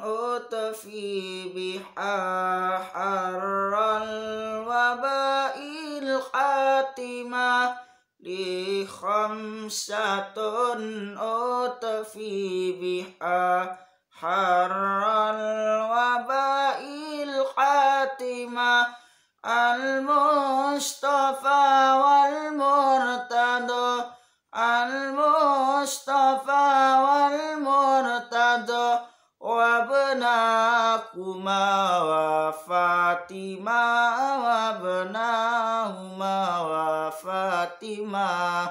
utfi biha harral wabail khatimah li khamsatun utfi biha harral wabail khatimah al-mustafa wal murtada والمرتضى وابناكما وفاطمة وابناهما وفاطمة